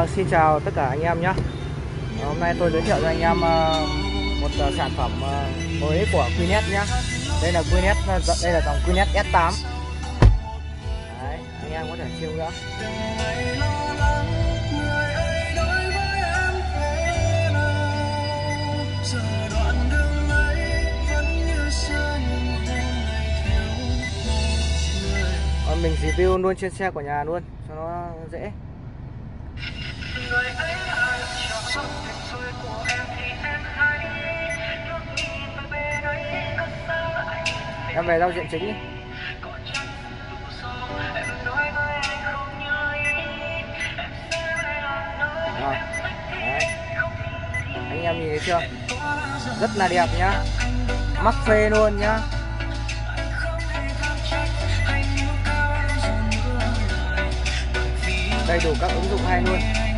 Vâng, xin chào tất cả anh em nhé. Ờ, hôm nay tôi giới thiệu cho anh em ờ, một ờ, sản phẩm mới của Quinet nhé. Đây là Quinet, dạ, đây là dòng Quinet S8 Đấy, anh em có thể chiêu nữa. Mình review luôn trên xe của nhà luôn cho nó dễ em về giao diện chính đi. Rồi. Đấy. anh em nhìn thấy chưa? Rất là đẹp nhá. Mắc phê luôn nhá. Đầy đủ các ứng dụng hay luôn.